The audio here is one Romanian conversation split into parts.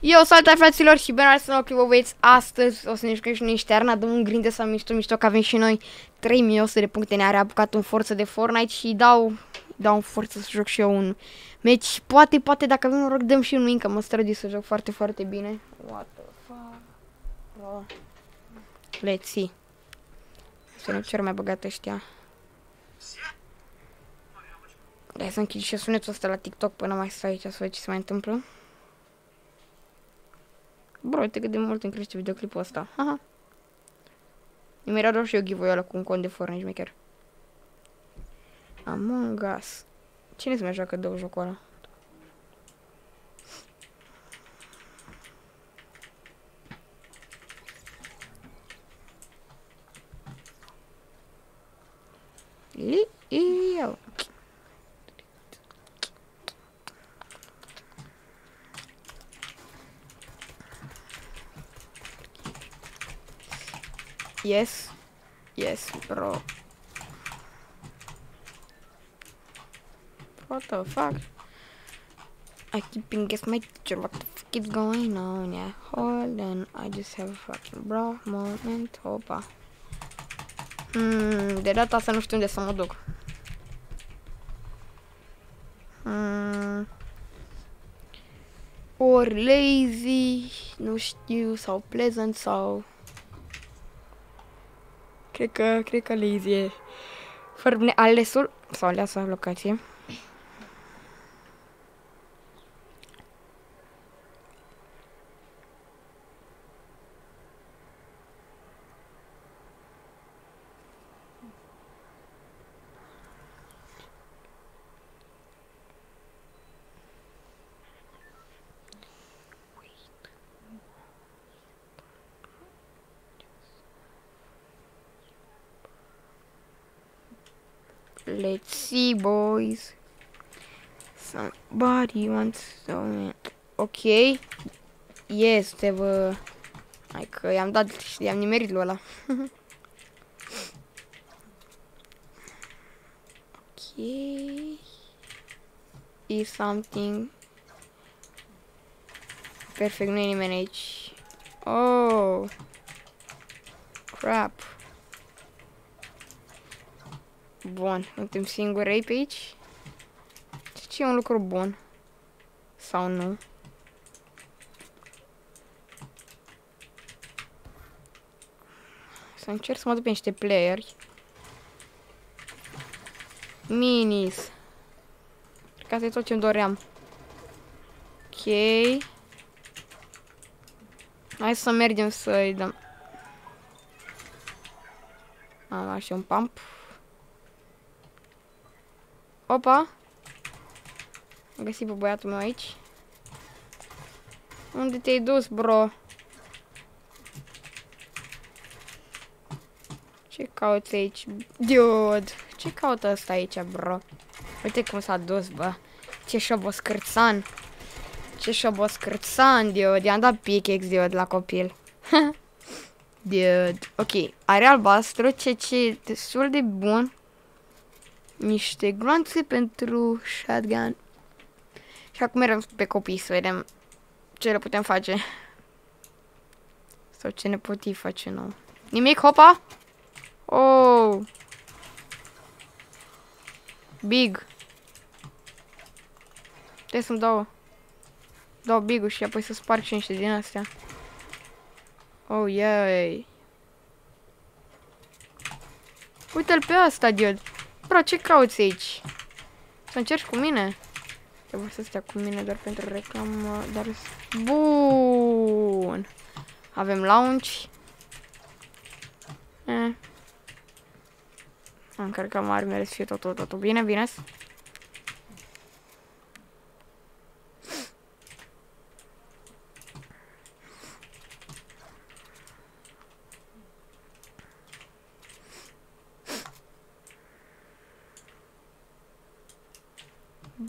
Eu salutare fraților? Și bine ați nou vă băieți. Astăzi o să ne jucăm și noi Șterna Dăm un grind de să mișto mișto că avem și noi 3100 de puncte Ne-a apucat un forță de Fortnite și dau Dau un forță să joc și eu un Meci. Poate, poate dacă avem noroc dăm și unul Încă mă strădui să joc foarte, foarte bine. What the fuck? Bro. Let's see. Să ne cer mai băgat ăștia. Hai să închid și sunetul ăsta la TikTok până mai stau aici să văd ce se mai întâmplă Bro, uite cât de mult îmi crește videoclipul ăsta. Aha. Mi era doar și eu giveaway ăla cu un cont de Fortnite maker. Among Us. Cine se mai joacă două jocul ăla? Li, eu. Yes. Yes, bro. What the fuck? I keep being guess my teacher. What the fuck is going on? Yeah, hold on. I just have a fucking bro moment. Opa. Hmm, de data asta nu știu unde să mă duc. Hmm. Ori lazy, nu știu, sau pleasant, sau... Cred că, cred că Lazy e fără bine alesul sau aleasa locație. Let's see, boys. Somebody wants to... Ok. Este, bă. Hai că i-am dat, i-am nimerit lui ăla. ok. E something. Perfect, nu e nimeni aici. Oh. Crap. Bun, suntem singurei pe aici. Ce e un lucru bun. Sau nu. Să încerc să mă duc pe niște playeri. Minis. Ca să e tot ce-mi doream. Ok. Hai să mergem să-i dăm. Am așa un pump. Opa! Am găsit pe băiatul meu aici. Unde te-ai dus, bro? Ce cauți aici? Dude! Ce caută ăsta aici, bro? Uite cum s-a dus, bă. Ce șoboscârțan. Ce șoboscârțan, dude. I-am dat pickaxe, dude, la copil. dude. Ok. Are albastru, ce ce destul de bun niște gloanțe pentru shotgun. Și acum mergem pe copii să vedem ce le putem face. Sau ce ne putem face nou. Nimic, hopa? Oh! Big. Trebuie să-mi dau... Dau big și apoi să sparg și niște din astea. Oh, yay. Uite-l pe asta, dude. Bro, ce cauți aici? Să încerci cu mine? Trebuie să stea cu mine doar pentru reclamă, dar... Bun! Avem launch. Eh. Încărcăm armele să fie totul, totul bine, bine?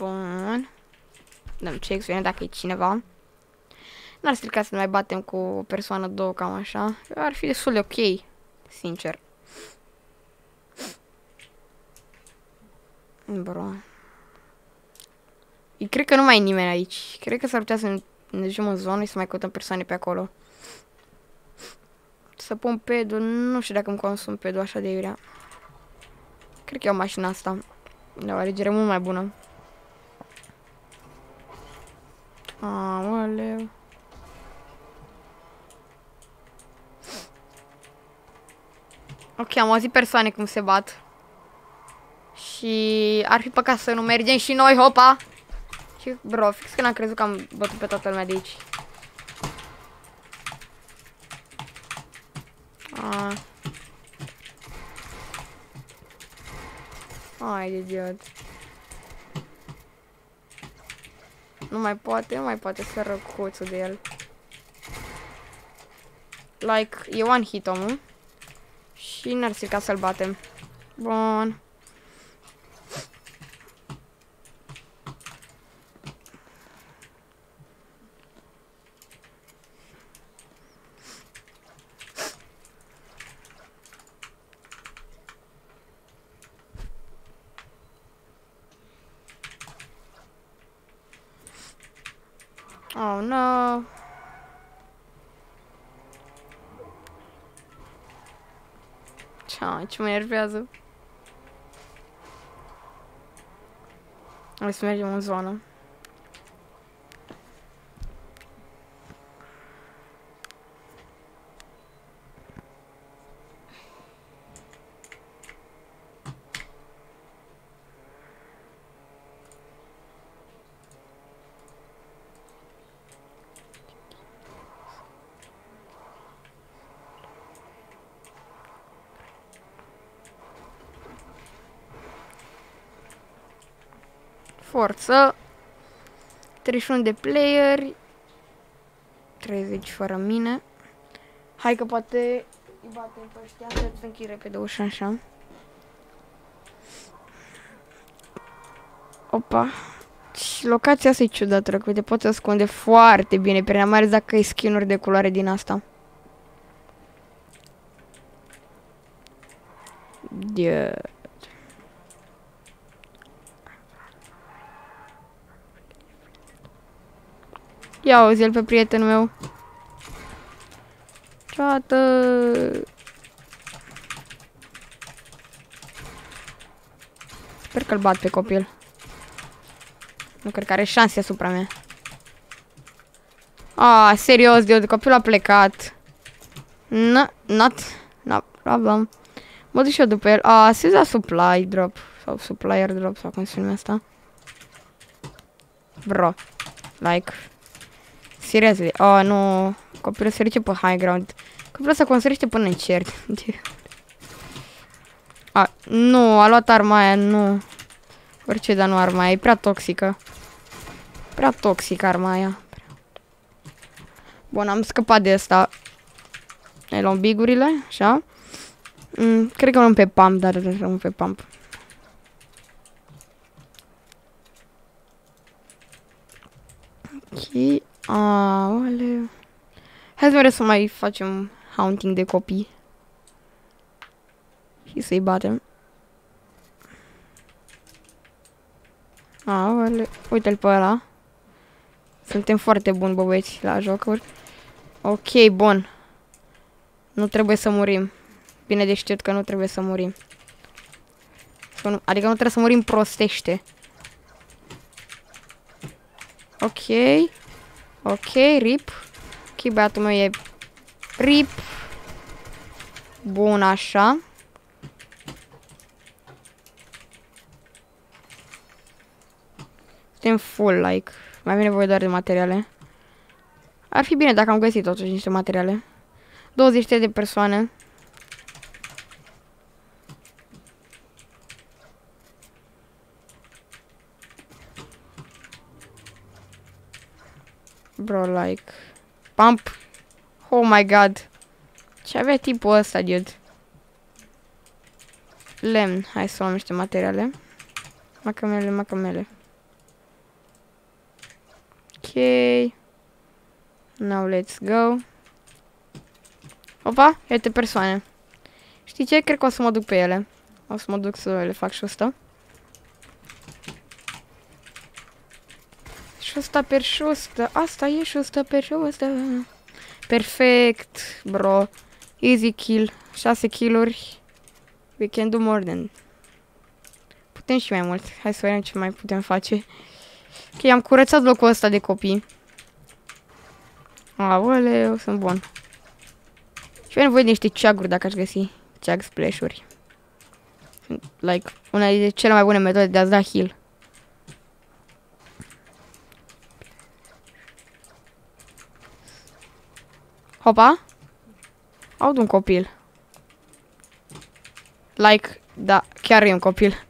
Bun. Dăm check să dacă e cineva. N-ar strica să mai batem cu o persoană, două, cam așa. Ar fi destul de ok, sincer. Bro. Eu cred că nu mai e nimeni aici. Cred că s-ar putea să Ne ducem în zonă și să mai căutăm persoane pe acolo. Să pun pedul, nu știu dacă îmi consum pedul așa de iurea. Cred că e o mașină asta. E o alegere mult mai bună. Aoleu. Ok, am auzit persoane cum se bat. Și ar fi păcat să nu mergem și noi, hopa! Și, bro, fix când am crezut că am bătut pe toată lumea de aici. Ah. Ai de idiot. Nu mai poate, nu mai poate să răcuțul de el. Like, e one hit omul. Și n-ar ca să-l batem. Bun. Oh no. Ce, ce mă nervează. Hai Forță. 31 de playeri. 30 fără mine. Hai că poate îi batem pe ăștia să închid repede ușa așa. Opa. Și locația asta e ciudată, că te poți ascunde foarte bine, prea mai ales dacă ai skin de culoare din asta. Yeah. Ia o el pe prietenul meu. Ceată. Sper că-l bat pe copil. Nu cred că are șanse asupra mea. Ah, serios, de copilul a plecat. No, not, no problem. Mă duc și eu după el. Ah, se da supply drop. Sau supplier drop, sau cum se numește asta. Bro. Like. Seriously. Oh, nu. Copilul se ridice pe high ground. Copilul se construiește până în cer. A, nu, a luat arma aia, nu. Orice, dar nu arma aia, e prea toxică. Prea toxică arma aia. Bun, am scăpat de asta. Ne luăm bigurile, așa. Mm, cred că luăm pe pump, dar luăm pe pump. Ok. Aoleu. Hai să mereu să mai facem hunting de copii. Și să-i batem. Aoleu. Uite-l pe ăla. Suntem foarte buni, băieți, la jocuri. Ok, bun. Nu trebuie să murim. Bine de știut că nu trebuie să murim. Adică nu trebuie să murim prostește. Ok. Ok, rip. Ok, băiatul meu e rip. Bun, așa. Suntem full, like. Mai avem nevoie doar de materiale. Ar fi bine dacă am găsit totuși niște materiale. 20 de persoane. bro, like... Pump! Oh my god! Ce avea tipul ăsta, dude? Lemn. Hai să luăm niște materiale. Macamele, macamele. Ok. Now let's go. Opa, iată persoane. Știi ce? Cred că o să mă duc pe ele. O să mă duc să le fac și ăsta. 600 per 600. Asta e 600 per 600. Perfect, bro. Easy kill. 6 kill-uri. We can do more than. Putem și mai mult. Hai să vedem ce mai putem face. Ok, am curățat locul ăsta de copii. Aoleu, sunt bun. Și avem nevoie de niște ceaguri dacă aș găsi ceag splash-uri. Like, una dintre cele mai bune metode de a-ți da heal. Hopa. Aud un copil. Like, da, chiar e un copil.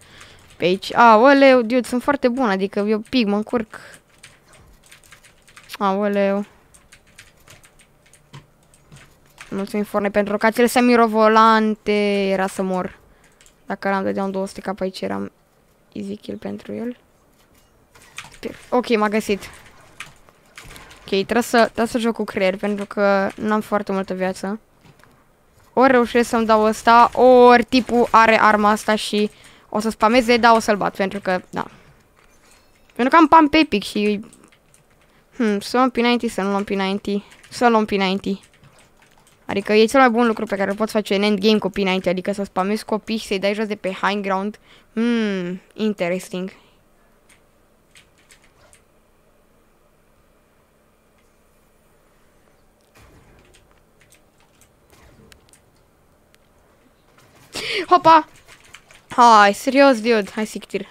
Pe aici. Aoleu, dude, sunt foarte bun, adică eu pig, mă încurc. Aoleu. Mulțumim Forne pentru că acele semirovolante era să mor. Dacă l-am dădeam 200 cap aici eram easy kill pentru el. Ok, m-a găsit. Ok, trebuie să, trebuie să joc cu creier pentru că n-am foarte multă viață. Ori reușesc să-mi dau ăsta, ori tipul are arma asta și o să spameze, da, o să-l bat, pentru că, da. Pentru că am pam pe epic și... Hmm, să luăm P90, să nu luăm P90, să luăm P90. Adică e cel mai bun lucru pe care îl poți face în endgame cu P90, adică să spamezi copii și să-i dai jos de pe high ground. Hmm, interesting. Hopa! Hai, serios, dude. Hai, sictir.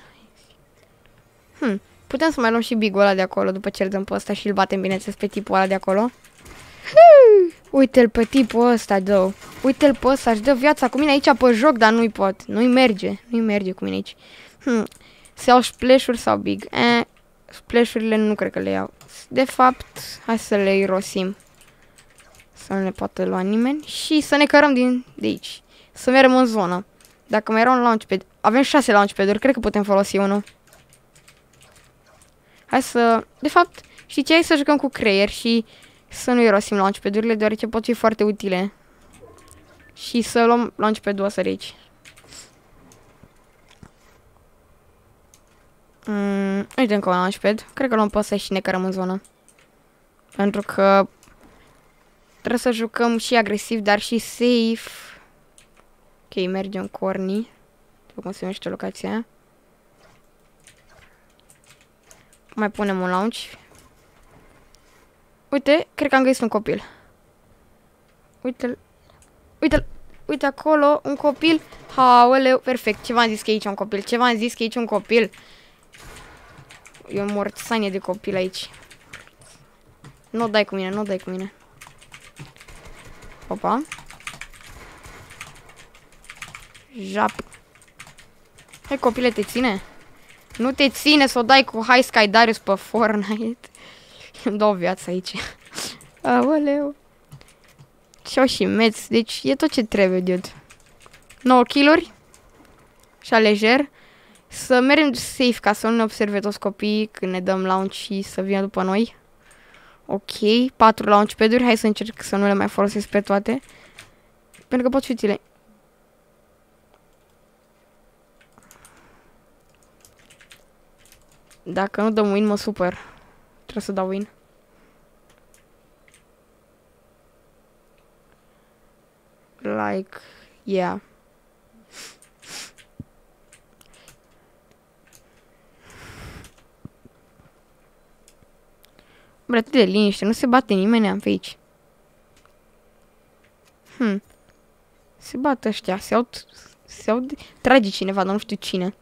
Hmm. Putem să mai luăm și bigul ăla de acolo după ce îl dăm pe ăsta și îl batem, bineînțeles, pe tipul ăla de acolo. Uite-l pe tipul ăsta, dă Uite-l pe ăsta, își dă viața cu mine aici pe joc, dar nu-i pot. Nu-i merge. Nu-i merge cu mine aici. Hmm. Se iau splash-uri sau big? Eh, splash-urile nu cred că le iau. De fapt, hai să le irosim. Să nu ne poată lua nimeni. Și să ne cărăm din de aici. Să mergem în zonă. Dacă mai era un launchpad... Avem șase launchpad-uri, cred că putem folosi unul. Hai să... De fapt, știi ce? Hai să jucăm cu creier și să nu irosim launchpad-urile, deoarece pot fi foarte utile. Și să luăm launchpad-ul ăsta de aici. Mm, uite încă un launchpad. Cred că luăm pe ăsta și ne cărăm în zonă. Pentru că trebuie să jucăm și agresiv, dar și safe. Ok, mergem corni. Cum se numește locația. Mai punem un launch. Uite, cred că am găsit un copil. Uite-l. Uite-l. Uite acolo, un copil. Haoleu, perfect. Ce v-am zis că e aici un copil? Ce v-am zis că e aici un copil? E o morțanie de copil aici. Nu dai cu mine, nu dai cu mine. Opa. Jap. Hai copile, te ține? Nu te ține să o dai cu High Sky Darius pe Fortnite. Îmi dau viață aici. Aoleu. Și-au și meți. Deci e tot ce trebuie, dude. 9 kill-uri. Și lejer. Să mergem safe ca să nu ne observe toți copiii când ne dăm launch și să vină după noi. Ok, 4 launch pad-uri. Hai să încerc să nu le mai folosesc pe toate. Pentru că pot fi utile. Dacă nu dăm win, mă super. Trebuie să dau win. Like, yeah. Bă, atât de liniște, nu se bate nimeni am pe aici. Hmm. Se bat ăștia, se aud, se aud, trage cineva, dar nu știu cine.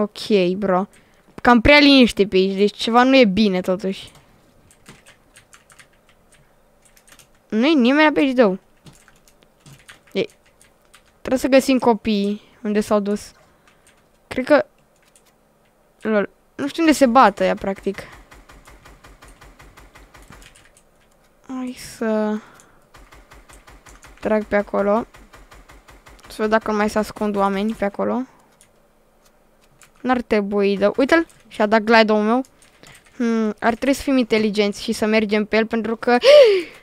Ok, bro. Cam prea liniște pe aici, deci ceva nu e bine totuși. Nu e nimeni pe aici, dău. E... Trebuie să găsim copii unde s-au dus. Cred că... Lol. Nu știu unde se bată ea, practic. Hai să trag pe acolo. Să văd dacă mai se ascund oameni pe acolo. N-ar trebui, dar uite-l, și-a dat glide-ul meu. Hmm, ar trebui să fim inteligenți și să mergem pe el pentru că...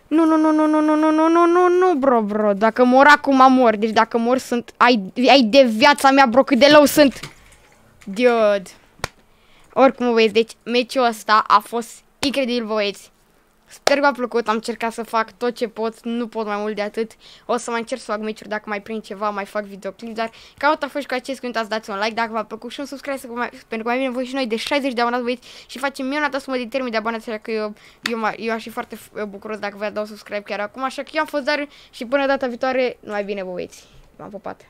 Nu, nu, nu, nu, nu, nu, nu, nu, nu, nu, nu, bro, bro. Dacă mor acum, mor. Deci dacă mor sunt... Ai, ai de viața mea, bro, cât de low sunt. Dude. Oricum, băieți, deci meciul ăsta a fost incredibil, băieți. Sper că v-a plăcut, am încercat să fac tot ce pot, nu pot mai mult de atât. O să mai încerc să fac meciuri dacă mai prind ceva, mai fac videoclip, dar cam atât a fost și cu acest când ați dați un like dacă v-a plăcut și un subscribe să mai, pentru că mai bine voi și noi de 60 de abonați băieți și facem minunată sumă de termen de abonați, așa că eu, eu, eu aș fi foarte bucuros dacă vă dau subscribe chiar acum, așa că eu am fost dar și până data viitoare, numai bine băieți. V-am pupat.